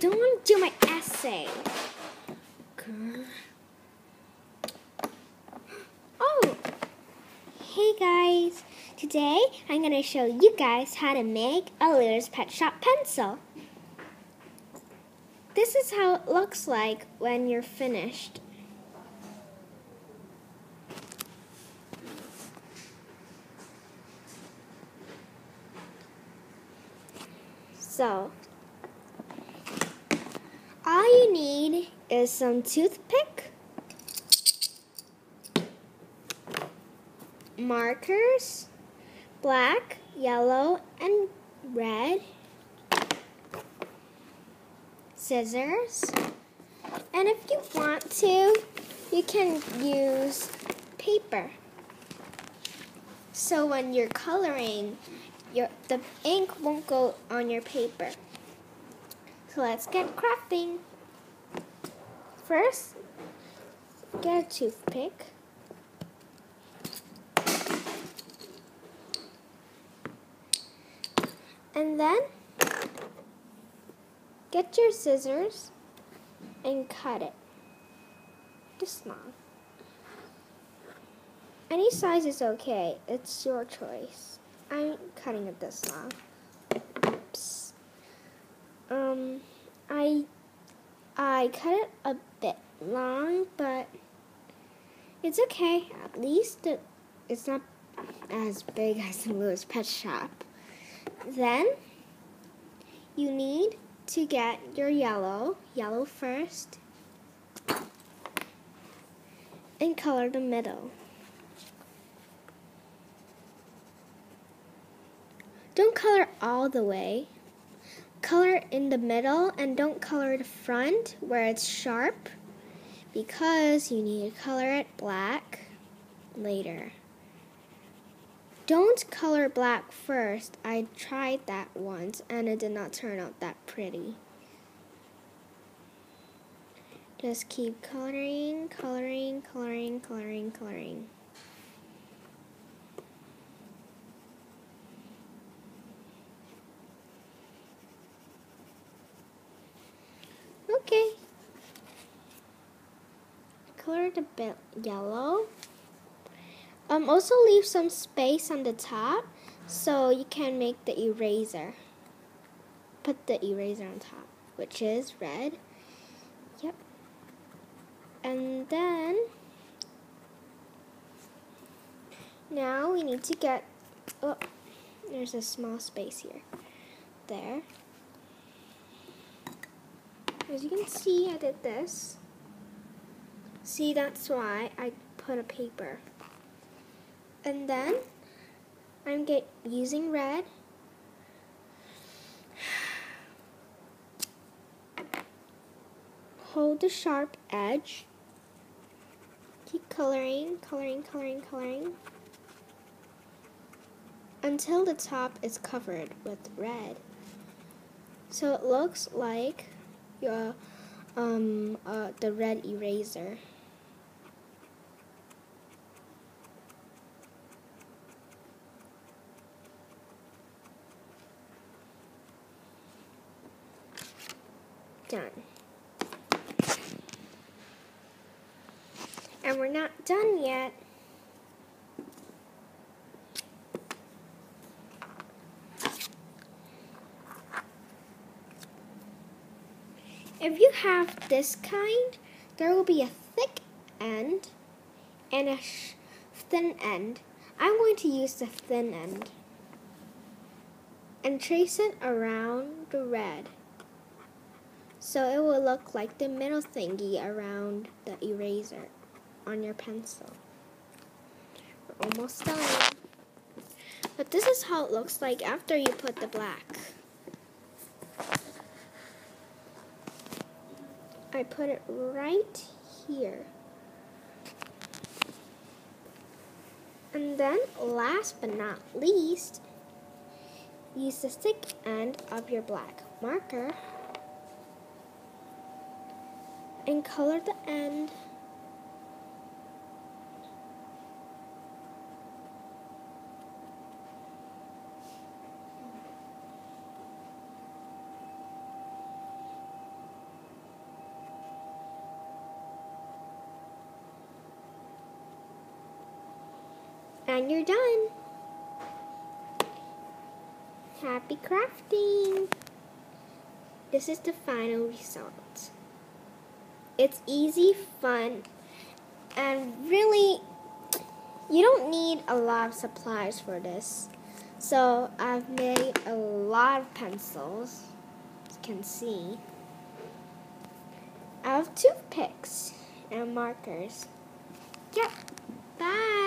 don't want to do my essay. Oh, hey guys. Today I'm going to show you guys how to make a Littlest Pet Shop pencil. This is how it looks like when you're finished. So, all you need is some toothpick, markers, black, yellow, and red, scissors, and if you want to, you can use paper. So when you're coloring, your, the ink won't go on your paper. So let's get crafting. First, get a toothpick. And then, get your scissors and cut it. Just small. Any size is okay. It's your choice. I'm cutting it this long. Oops. Um, I I cut it a bit long, but it's okay. At least it, it's not as big as the Littlest Pet Shop. Then you need to get your yellow, yellow first, and color the middle. Don't color all the way. Color in the middle and don't color the front where it's sharp because you need to color it black later. Don't color black first. I tried that once and it did not turn out that pretty. Just keep coloring, coloring, coloring, coloring, coloring. Okay. Color it a bit yellow. Um, also leave some space on the top so you can make the eraser. Put the eraser on top, which is red. Yep. And then, now we need to get, oh, there's a small space here. There. As you can see, I did this. See, that's why I put a paper. And then I'm get using red. Hold the sharp edge. Keep coloring, coloring, coloring, coloring until the top is covered with red. So it looks like your um uh, the red eraser. Done. And we're not done yet. If you have this kind, there will be a thick end and a thin end. I'm going to use the thin end and trace it around. So it will look like the middle thingy around the eraser on your pencil. We're almost done. But this is how it looks like after you put the black. I put it right here. And then, last but not least, use the thick end of your black marker and color the end and you're done. Happy crafting! This is the final result. It's easy, fun, and really, you don't need a lot of supplies for this. So I've made a lot of pencils, as you can see. I have toothpicks and markers. Yep. Bye.